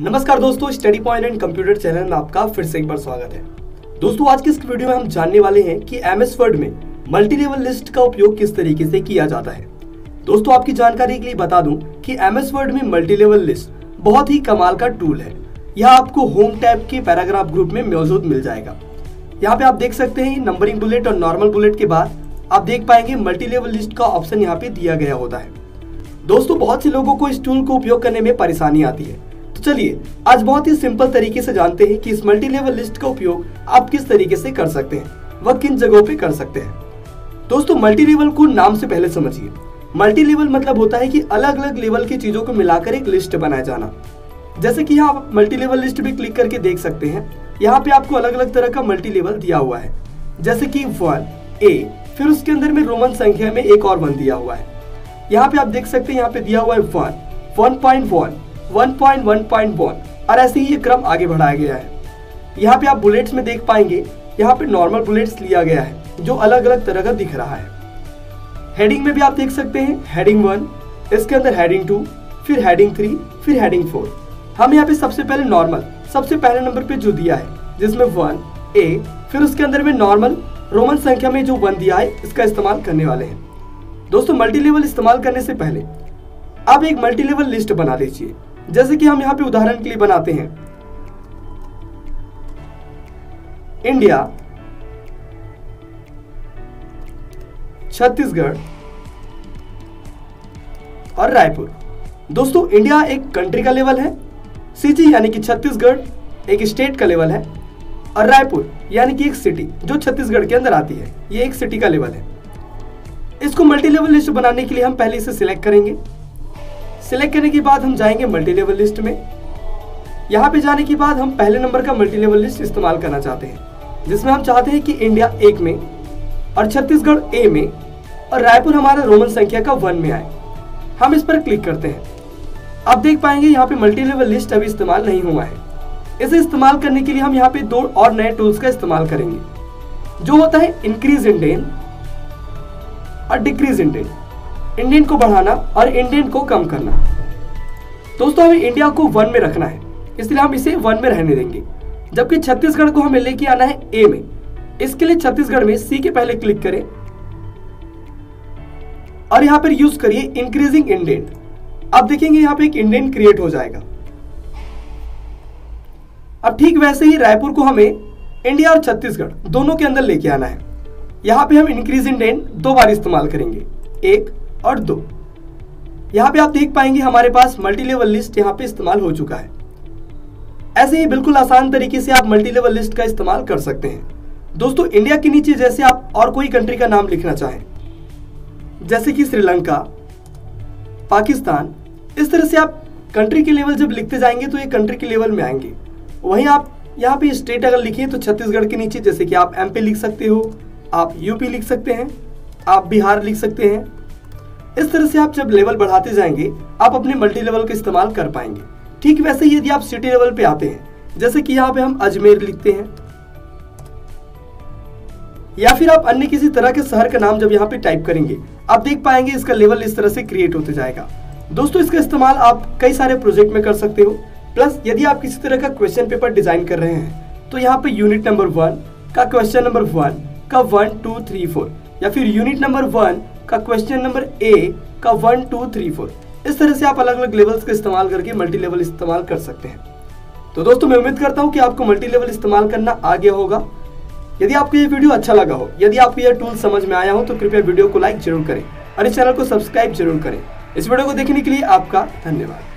नमस्कार दोस्तों study point and computer channel में आपका फिर से एक बार स्वागत है। दोस्तों, आज की इस वीडियो में हम जानने वाले हैं कि एम एस वर्ड में मल्टी लेवल लिस्ट का उपयोग किस तरीके से किया जाता है। दोस्तों, आपकी जानकारी के लिए बता दूँ कि एम एस वर्ड में मल्टी लेवल लिस्ट बहुत ही कमाल का टूल है। यह आपको होम टैब के पैराग्राफ ग्रुप में मौजूद मिल जाएगा। यहाँ पे आप देख सकते हैं नंबरिंग बुलेट और नॉर्मल बुलेट के बाद आप देख पाएँगे मल्टी लेवल लिस्ट का ऑप्शन यहाँ पे दिया गया होता है। दोस्तों, बहुत से लोगों को इस टूल को उपयोग करने में परेशानी आती है। तो चलिए, आज बहुत ही सिंपल तरीके से जानते हैं कि इस मल्टी लेवल लिस्ट का उपयोग आप किस तरीके से कर सकते हैं वह किन जगहों पे कर सकते हैं। दोस्तों मल्टी लेवल को नाम से पहले समझिए। मल्टी लेवल मतलब होता है कि अलग अलग लेवल की चीज़ों को मिलाकर एक लिस्ट बनाया जाना। जैसे कि यहाँ आप मल्टी लेवल लिस्ट भी क्लिक करके देख सकते हैं। यहाँ पे आपको अलग अलग तरह का मल्टी लेवल दिया हुआ है। जैसे कि वन ए फिर उसके अंदर में रोमन संख्या में एक और वन दिया हुआ है। यहाँ पे आप देख सकते हैं, यहाँ पे दिया हुआ है one one point one one point one point one और ऐसे ही ये क्रम आगे बढ़ाया गया है। यहाँ पे आप बुलेट्स में देख पाएँगे, यहाँ पे नॉर्मल बुलेट्स लिया गया है, जो अलग अलग तरह का दिख रहा है। हेडिंग में भी आप देख सकते हैं हेडिंग वन इसके अंदर हेडिंग टू फिर हेडिंग थ्री फिर हेडिंग फोर हम यहाँ पे सबसे पहले नॉर्मल सबसे पहले नंबर पे जो दिया है, जिसमें वन ए फिर उसके अंदर में नॉर्मल रोमन संख्या में जो वन दिया है, इसका इस्तेमाल करने वाले हैं। दोस्तों मल्टी लेवल इस्तेमाल करने से पहले, आप एक मल्टी लेवल लिस्ट बना लीजिए। जैसे कि हम यहाँ पे उदाहरण के लिए बनाते हैं। इंडिया। छत्तीसगढ़। और रायपुर। दोस्तों, इंडिया एक कंट्री का लेवल है। सीजी यानी कि छत्तीसगढ़ एक स्टेट का लेवल है। और रायपुर यानी कि एक सिटी जो छत्तीसगढ़ के अंदर आती है। ये एक सिटी का लेवल है। इसको मल्टी लेवल लिस्ट बनाने के लिए हम पहले इसे सिलेक्ट करेंगे। सिलेक्ट करने के बाद हम जाएँगे मल्टी लेवल लिस्ट में। यहाँ पे जाने के बाद हम पहले नंबर का मल्टी लेवल लिस्ट इस्तेमाल करना चाहते हैं, जिसमें हम चाहते हैं कि इंडिया एक में और छत्तीसगढ़ ए में और रायपुर हमारा रोमन संख्या का वन में आए। हम इस पर क्लिक करते हैं। आप देख पाएँगे यहाँ पे मल्टी लेवल लिस्ट अभी इस्तेमाल नहीं हुआ है। इसे इस्तेमाल करने के लिए हम यहाँ पे दो और नए टूल्स का इस्तेमाल करेंगे, जो होता है इंक्रीज इंडेन और डिक्रीज इंडेन इंडियन को बढ़ाना और इंडियन को कम करना। दोस्तों, हमें इंडिया को वन में रखना है। इसलिए हम इसे वन में रहने देंगे। जबकि छत्तीसगढ़ को हमें लेके आना है ए में। इसके लिए छत्तीसगढ़ में सी के पहले क्लिक करें। और यहाँ पर यूज़ करिए इंक्रीजिंग इंडेंट अब देखेंगे यहाँ पे एक इंडेंट क्रिएट हो जाएगा। अब ठीक वैसे ही रायपुर को हमें इंडिया और छत्तीसगढ़ दोनों के अंदर लेके आना है। यहाँ पे हम इंक्रीज इंडेंट दो बार इस्तेमाल करेंगे। एक और दो। यहाँ पे आप देख पाएँगे हमारे पास मल्टी लेवल लिस्ट यहाँ पे इस्तेमाल हो चुका है। ऐसे ही बिल्कुल आसान तरीके से आप मल्टी लेवल लिस्ट का इस्तेमाल कर सकते हैं। दोस्तों इंडिया के नीचे जैसे आप और कोई कंट्री का नाम लिखना चाहें, जैसे कि श्रीलंका, पाकिस्तान, इस तरह से आप कंट्री के लेवल जब लिखते जाएँगे तो ये कंट्री के लेवल में आएँगे। वहीं आप यहाँ पे स्टेट अगर लिखिए तो छत्तीसगढ़ के नीचे, जैसे कि आप एमपी लिख सकते हो, आप यूपी लिख सकते हैं, आप बिहार लिख सकते हैं इस तरह से आप जब लेवल बढ़ाते जाएँगे, आप अपने मल्टी लेवल का इस्तेमाल कर पाएँगे। ठीक वैसे ही यदि आप सिटी लेवल पे आते हैं, जैसे कि यहाँ पे हम अजमेर लिखते हैं, या फिर आप अन्य किसी तरह के शहर का नाम जब यहाँ पे टाइप करेंगे, आप देख पाएँगे इसका लेवल इस तरह से क्रिएट होते जाएगा। दोस्तों, इसका इस्तेमाल आप कई सारे प्रोजेक्ट में कर सकते हो। प्लस यदि आप किसी तरह का क्वेश्चन पेपर डिज़ाइन कर रहे हैं तो यहाँ पे यूनिट नंबर वन का क्वेश्चन नंबर वन का वन टू थ्री फोर या फिर यूनिट नंबर वन का क्वेश्चन नंबर ए का वन टू थ्री फोर इस तरह से आप अलग अलग लेवल्स का इस्तेमाल करके मल्टी लेवल इस्तेमाल कर सकते हैं। तो दोस्तों, मैं उम्मीद करता हूँ कि आपको मल्टी लेवल इस्तेमाल करना आ गया होगा। यदि आपको ये वीडियो अच्छा लगा हो, यदि आपको यह टूल समझ में आया हो तो कृपया वीडियो को लाइक ज़रूर करें और इस चैनल को सब्सक्राइब ज़रूर करें। इस वीडियो को देखने के लिए आपका धन्यवाद।